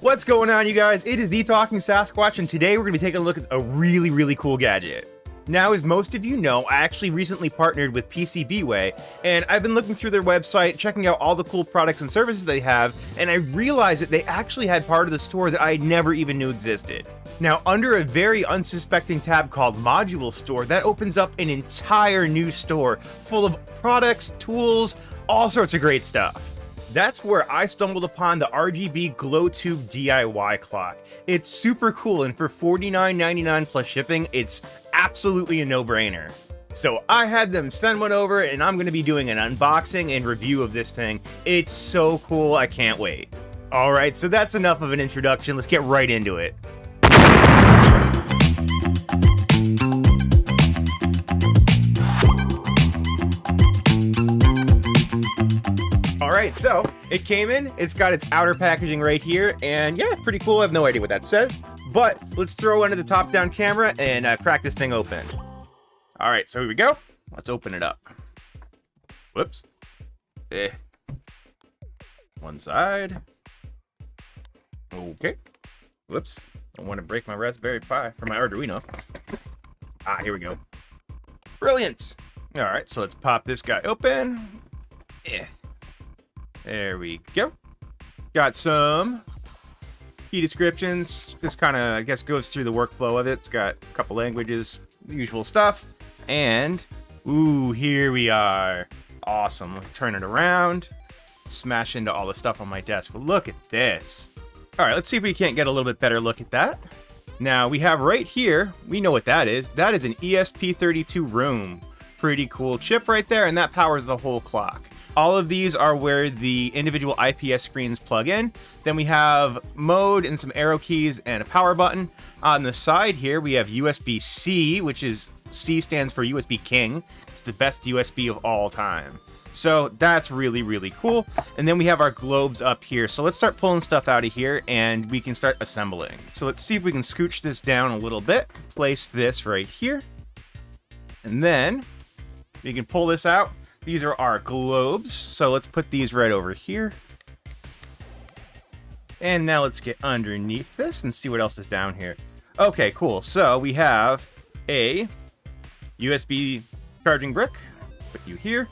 What's going on, you guys? It is the Talking Sasquatch, and today we're going to be taking a look at a really, really cool gadget. Now, as most of you know, I actually recently partnered with PCBWay, and I've been looking through their website, checking out all the cool products and services they have, and I realized that they actually had part of the store that I never even knew existed. Now, under a very unsuspecting tab called Module Store, that opens up an entire new store full of products, tools, all sorts of great stuff. That's where I stumbled upon the RGB glow tube DIY clock. It's super cool, and for $49.99 plus shipping, it's absolutely a no-brainer. So I had them send one over, and I'm going to be doing an unboxing and review of this thing. It's so cool, I can't wait. Alright, so that's enough of an introduction, let's get right into it. Alright, so it came in, it's got its outer packaging right here, and yeah, pretty cool. I have no idea what that says, but let's throw into the top-down camera and uh, crack this thing open. Alright, so here we go. Let's open it up. Whoops. Eh. One side. Okay. Whoops. Don't want to break my Raspberry Pi for my Arduino. Ah, here we go. Brilliant. Alright, so let's pop this guy open. Yeah. There we go. Got some key descriptions. This kind of, I guess, goes through the workflow of it. It's got a couple languages, usual stuff. And, ooh, here we are. Awesome. Turn it around. Smash into all the stuff on my desk. But look at this. All right, let's see if we can't get a little bit better look at that. Now, we have right here, we know what that is. That is an ESP32 WROOM. Pretty cool chip right there, and that powers the whole clock. All of these are where the individual IPS screens plug in. Then we have mode and some arrow keys and a power button. On the side here, we have USB-C, which is C stands for USB King. It's the best USB of all time. So that's really, really cool. And then we have our globes up here. So let's start pulling stuff out of here and we can start assembling. So let's see if we can scooch this down a little bit. Place this right here. And then we can pull this out. These are our globes, so let's put these right over here. And now let's get underneath this and see what else is down here. Okay, cool. So we have a USB charging brick. Put you here.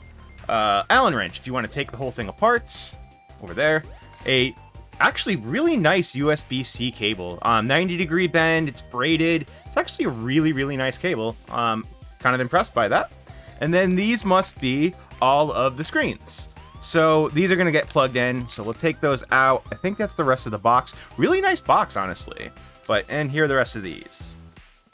Uh, Allen wrench, if you want to take the whole thing apart. Over there. A actually really nice USB-C cable. Um, 90 degree bend, it's braided. It's actually a really, really nice cable. Um, kind of impressed by that. And then these must be all of the screens. So these are to get plugged in. So we'll take those out. I think that's the rest of the box. Really nice box, honestly. But, and here are the rest of these.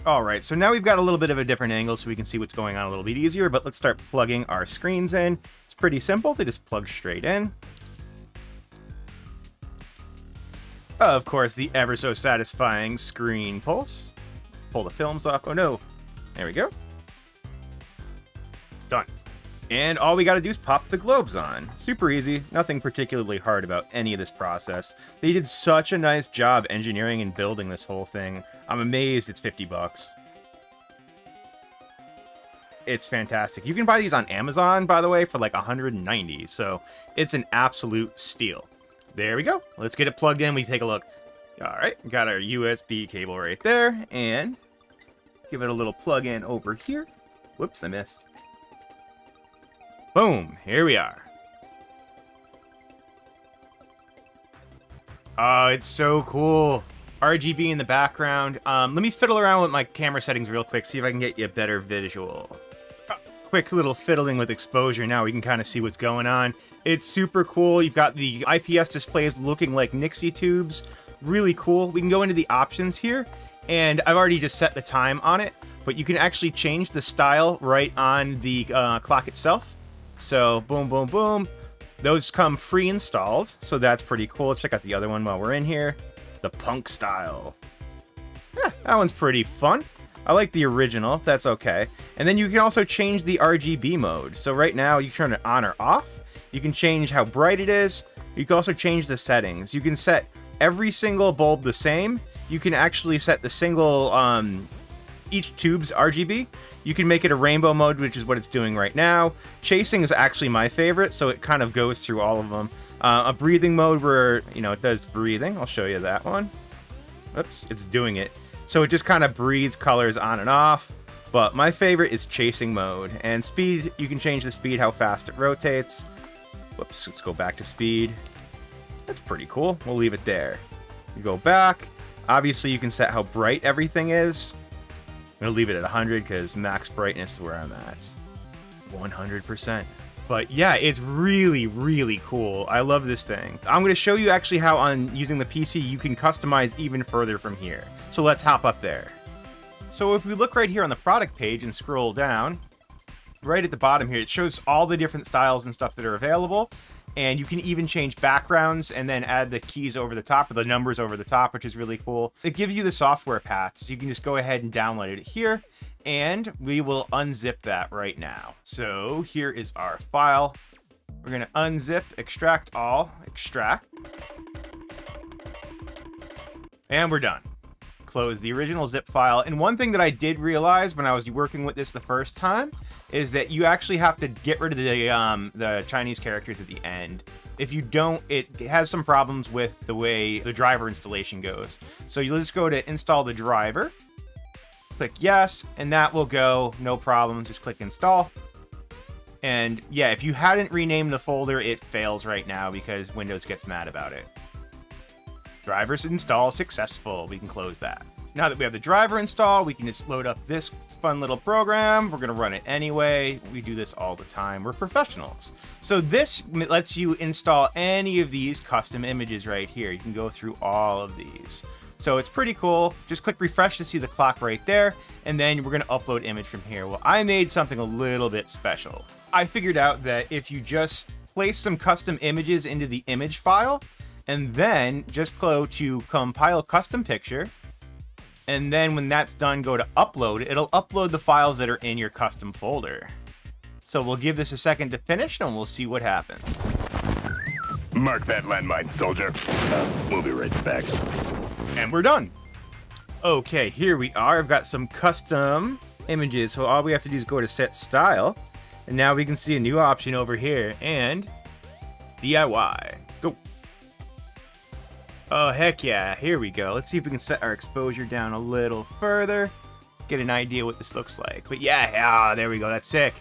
All right, so now we've got a little bit of a different angle so we can see what's going on a little bit easier, but let's start plugging our screens in. It's pretty simple. They just plug straight in. Of course, the ever so satisfying screen pulse. Pull the films off. Oh no. There we go. Done. And all we gotta do is pop the globes on. Super easy, nothing particularly hard about any of this process. They did such a nice job engineering and building this whole thing. I'm amazed it's 50 bucks. It's fantastic. You can buy these on Amazon, by the way, for like 190, so it's an absolute steal. There we go. Let's get it plugged in. We take a look. All right, got our USB cable right there, and give it a little plug in over here. Whoops, I missed. Boom, here we are. Oh, it's so cool. RGB in the background. Um, let me fiddle around with my camera settings real quick, see if I can get you a better visual. Uh, quick little fiddling with exposure now, we can kind of see what's going on. It's super cool. You've got the IPS displays looking like Nixie tubes. Really cool. We can go into the options here, and I've already just set the time on it, but you can actually change the style right on the uh, clock itself. So boom, boom, boom. Those come free installed, so that's pretty cool. Check out the other one while we're in here. The punk style. That one's pretty fun. I like the original, that's okay. And then you can also change the RGB mode. So right now, you turn it on or off. You can change how bright it is. You can also change the settings. You can set every single bulb the same. You can actually set the single um, each tube's RGB. You can make it a rainbow mode, which is what it's doing right now. Chasing is actually my favorite, so it kind of goes through all of them. Uh, a breathing mode where, you know, it does breathing. I'll show you that one. Oops, it's doing it. So it just kind of breathes colors on and off. But my favorite is chasing mode. And speed, you can change the speed, how fast it rotates. Whoops, let's go back to speed. That's pretty cool. We'll leave it there. You go back. Obviously, you can set how bright everything is. I'm to leave it at 100 because max brightness is where I'm at. 100%. But yeah, it's really, really cool. I love this thing. I'm to show you actually how on using the PC you can customize even further from here. So let's hop up there. So if we look right here on the product page and scroll down, right at the bottom here, it shows all the different styles and stuff that are available. And you can even change backgrounds and then add the keys over the top or the numbers over the top, which is really cool. It gives you the software paths. You can just go ahead and download it here and we will unzip that right now. So here is our file. We're going to unzip, extract all, extract. And we're done. Close the original zip file. And one thing that I did realize when I was working with this the first time is that you actually have to get rid of the um, the Chinese characters at the end. If you don't, it has some problems with the way the driver installation goes. So you just go to install the driver, click yes, and that will go, no problem, just click install. And yeah, if you hadn't renamed the folder, it fails right now because Windows gets mad about it. Drivers install successful. We can close that. Now that we have the driver installed, we can just load up this fun little program. We're to run it anyway. We do this all the time. We're professionals. So this lets you install any of these custom images right here. You can go through all of these. So it's pretty cool. Just click refresh to see the clock right there. And then we're to upload image from here. Well, I made something a little bit special. I figured out that if you just place some custom images into the image file, and then just go to compile custom picture, and then when that's done, go to upload. It'll upload the files that are in your custom folder. So we'll give this a second to finish and we'll see what happens. Mark that landmine, soldier. Uh, we'll be right back. And we're done. Okay, here we are. I've got some custom images. So all we have to do is go to set style. And now we can see a new option over here and DIY. Go. Oh, heck yeah. Here we go. Let's see if we can set our exposure down a little further. Get an idea what this looks like. But yeah, ah, there we go. That's sick.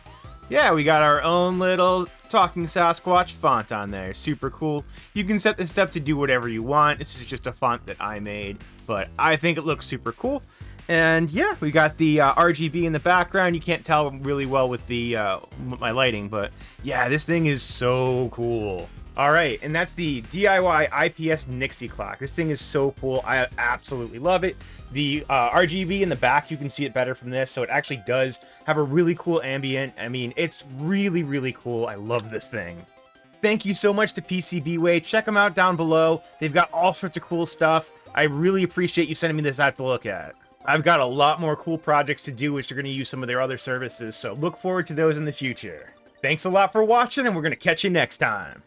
Yeah, we got our own little talking Sasquatch font on there. Super cool. You can set this up to do whatever you want. This is just a font that I made, but I think it looks super cool. And yeah, we got the uh, RGB in the background. You can't tell really well with the uh, my lighting, but yeah, this thing is so cool. All right, and that's the DIY IPS Nixie clock. This thing is so cool. I absolutely love it. The uh, RGB in the back, you can see it better from this, so it actually does have a really cool ambient. I mean, it's really, really cool. I love this thing. Thank you so much to PCBWay. Check them out down below. They've got all sorts of cool stuff. I really appreciate you sending me this out to look at. I've got a lot more cool projects to do, which are going to use some of their other services, so look forward to those in the future. Thanks a lot for watching, and we're going to catch you next time.